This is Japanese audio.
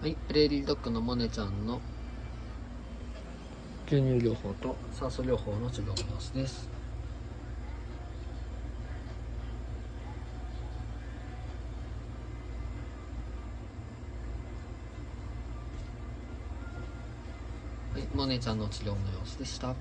はい、プレーリードッグのモネちゃんの吸入療法と酸素療法の治療の様子です。はい、モネちゃんの治療の様子でした。